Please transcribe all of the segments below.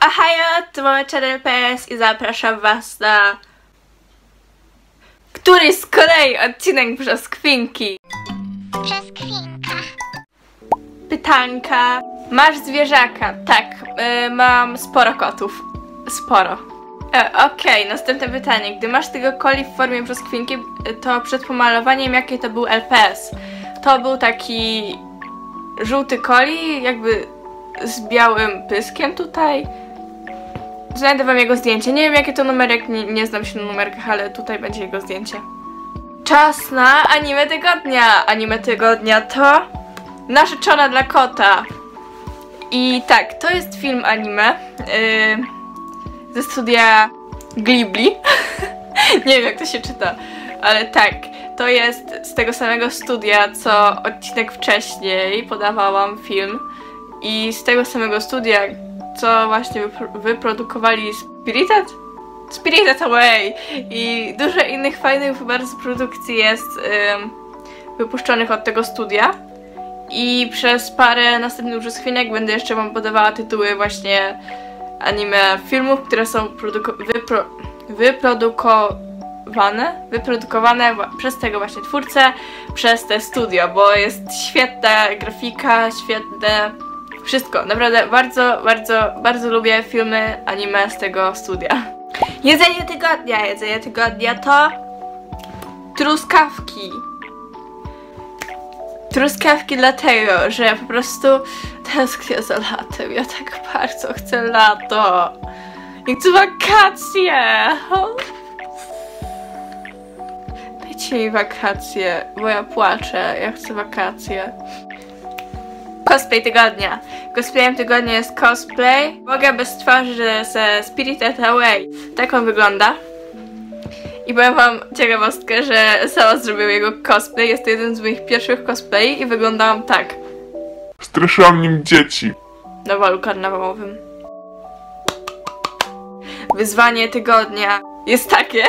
Ahajo, tu mamy Channel PS i zapraszam was na któryś z kolei odcinek Brzoskwinki. Brzoskwinka. Pytanka. Masz zwierzaka? Tak, y, mam sporo kotów. Sporo. E, Okej, następne pytanie. Gdy masz tego coli w formie brzoskwinki, y, to przed pomalowaniem jaki to był LPS? To był taki żółty coli, jakby z białym pyskiem tutaj. Znajdę wam jego zdjęcie. Nie wiem jaki to numerek, nie, nie znam się na numerkach, ale tutaj będzie jego zdjęcie. Czas na anime tygodnia. Anime tygodnia to Narzeczona dla kota. I tak, to jest film anime yy, ze studia Ghibli. Nie wiem jak to się czyta, ale tak, to jest z tego samego studia, co odcinek wcześniej podawałam film. I z tego samego studia, co właśnie wypro- wyprodukowali Spirited? Spirited Away! I dużo innych fajnych bardzo produkcji jest ym, wypuszczonych od tego studia. I przez parę następnych brzoskwinek będę jeszcze wam podawała tytuły właśnie anime filmów, które są wypro- wyprodukowane, wyprodukowane wa- przez tego właśnie twórcę, przez te studio, bo jest świetna grafika, świetne wszystko. Naprawdę bardzo, bardzo, bardzo lubię filmy anime z tego studia. Jedzenie tygodnia, jedzenie tygodnia to truskawki. Truskawki dlatego, że po prostu tęsknię za latem. Ja tak bardzo chcę lato. Ja chcę wakacje. Dajcie mi wakacje, bo ja płaczę. Ja chcę wakacje. Cosplay tygodnia. Cosplayem tygodnia jest cosplay. Mogę bez twarzy ze Spirited Away. Tak on wygląda. I powiem wam ciekawostkę, że sama zrobiłem jego cosplay. Jest to jeden z moich pierwszych cosplay i wyglądałam tak. Straszyłam nim dzieci. na walu karnawałowym. Wyzwanie tygodnia jest takie,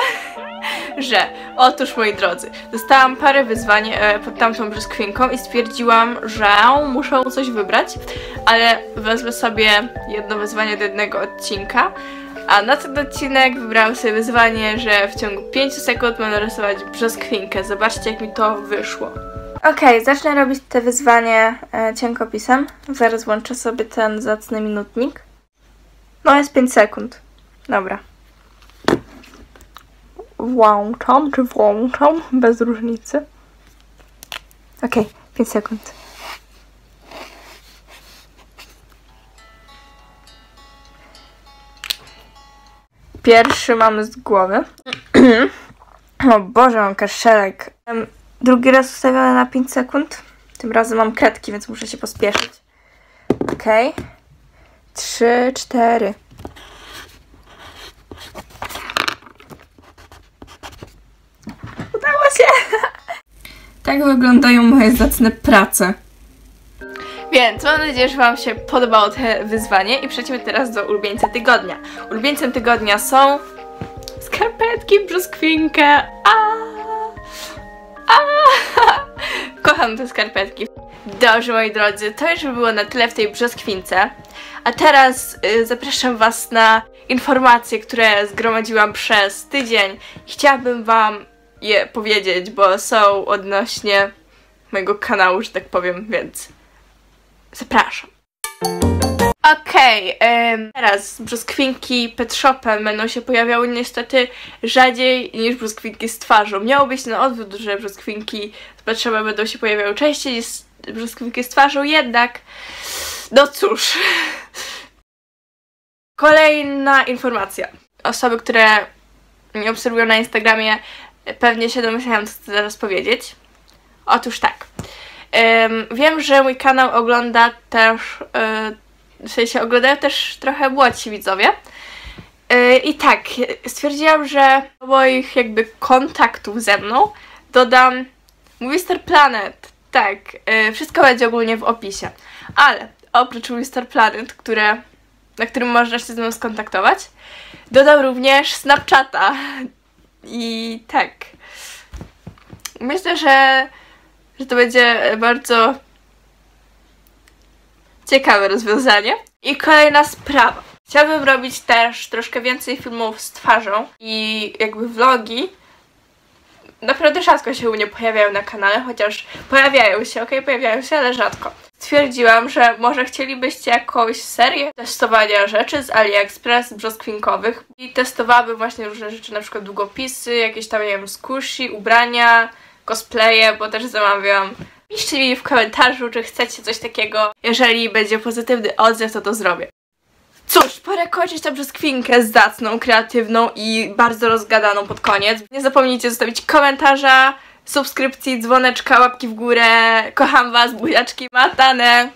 że otóż moi drodzy, dostałam parę wyzwań e, pod tamtą brzoskwinką i stwierdziłam, że muszę coś wybrać, ale wezmę sobie jedno wyzwanie do jednego odcinka. A na ten odcinek wybrałam sobie wyzwanie, że w ciągu 5 sekund mam narysować brzoskwinkę. Zobaczcie, jak mi to wyszło. Okej, zacznę robić te wyzwanie e, cienkopisem. Zaraz włączę sobie ten zacny minutnik. No, jest 5 sekund. Dobra włączam czy włączam, bez różnicy. Ok, 5 sekund. Pierwszy mamy z głowy. o Boże, mam kaszelek. Drugi raz ustawiony na 5 sekund. Tym razem mam kredki, więc muszę się pospieszyć. Ok. 3, 4. Wyglądają moje zacne prace. Więc mam nadzieję, że Wam się podobało to wyzwanie i przejdźmy teraz do ulubieńca tygodnia. Ulubieńcem tygodnia są skarpetki, brzoskwinkę. A, a, Kocham te skarpetki. Dobrze, moi drodzy, to już by było na tyle w tej brzoskwince. A teraz y, zapraszam Was na informacje, które zgromadziłam przez tydzień. Chciałabym Wam je powiedzieć, bo są odnośnie mojego kanału, że tak powiem, więc zapraszam. Okej, em, teraz brzoskwinki Pet Shopem będą się pojawiały niestety rzadziej niż brzoskwinki z twarzą. Miało być na odwrót, że brzoskwinki z Pet Shopem będą się pojawiały częściej niż brzoskwinki z twarzą, jednak no cóż. Kolejna informacja. Osoby, które mnie obserwują na Instagramie pewnie się domyślają, co chcę zaraz powiedzieć. Otóż tak. Em, wiem, że mój kanał ogląda też, e, w sensie oglądają też trochę młodsi widzowie. E, I tak, stwierdziłam, że do moich jakby kontaktów ze mną dodam Movie Star Planet. Tak, e, wszystko będzie ogólnie w opisie. Ale oprócz Movie Star Planet, które, na którym można się ze mną skontaktować, dodam również Snapchata. I tak. Myślę, że że to będzie bardzo ciekawe rozwiązanie. I kolejna sprawa. Chciałabym robić też troszkę więcej filmów z twarzą i jakby vlogi. Naprawdę rzadko się u mnie pojawiają na kanale, chociaż pojawiają się, okej, pojawiają się, ale rzadko. Stwierdziłam, że może chcielibyście jakąś serię testowania rzeczy z AliExpress brzoskwinkowych i testowałabym właśnie różne rzeczy, na przykład długopisy, jakieś tam, nie wiem, skushi, ubrania, cosplaye, bo też zamawiam. Piszcie mi w komentarzu, czy chcecie coś takiego. Jeżeli będzie pozytywny odzew, to to zrobię. Cóż, pora kończyć tę brzoskwinkę zacną, kreatywną i bardzo rozgadaną pod koniec. Nie zapomnijcie zostawić komentarza, subskrypcji, dzwoneczka, łapki w górę. Kocham was, buziaczki matane.